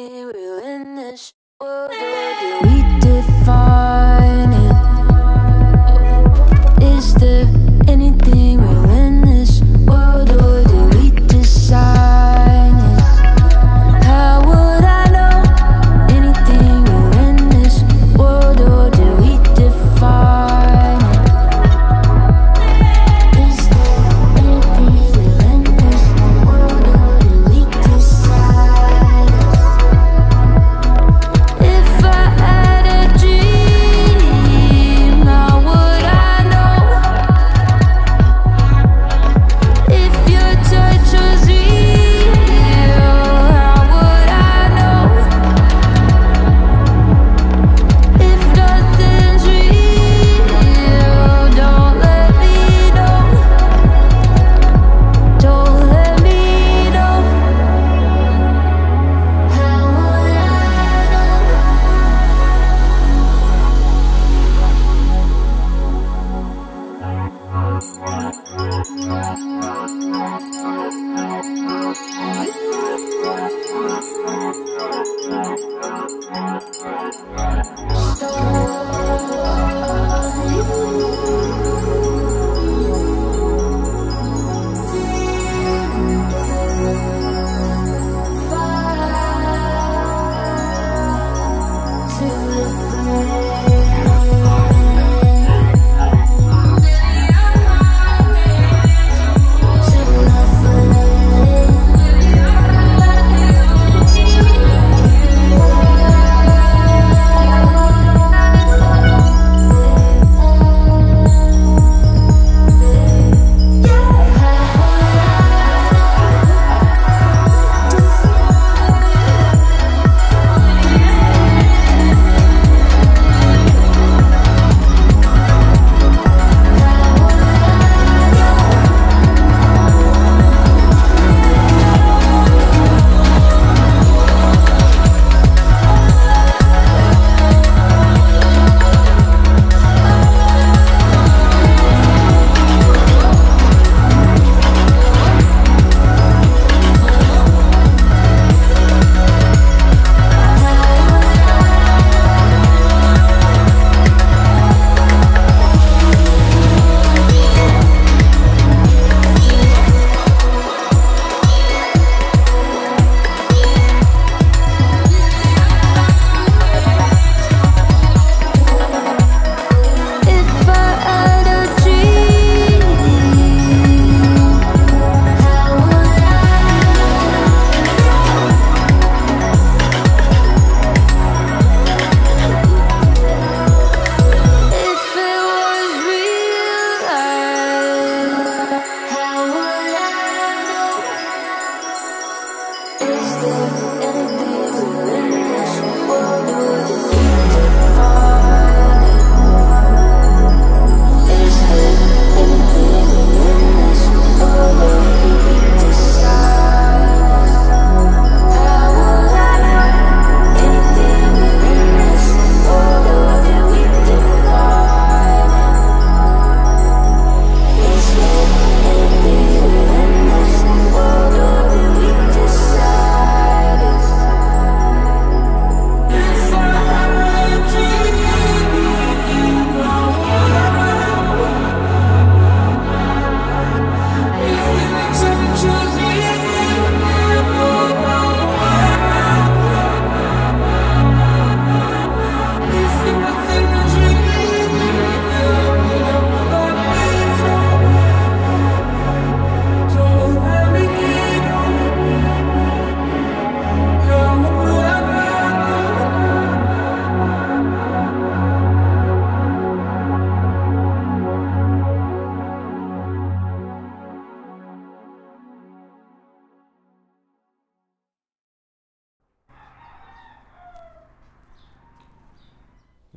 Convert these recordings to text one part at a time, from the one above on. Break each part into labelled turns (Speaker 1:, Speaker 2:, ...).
Speaker 1: ethereal in this world, or do we define it? Is the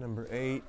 Speaker 2: Number eight.